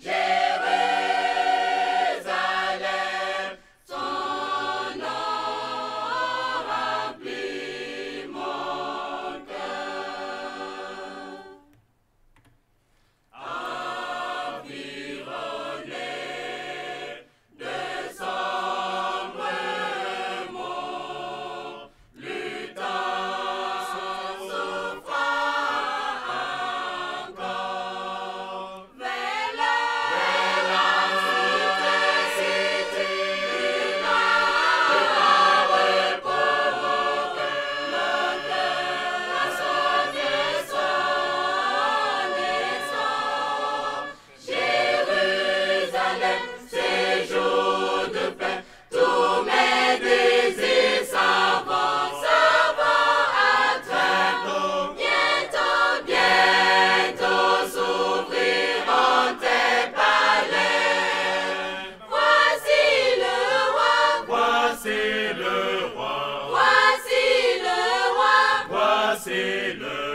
Yeah! c'est le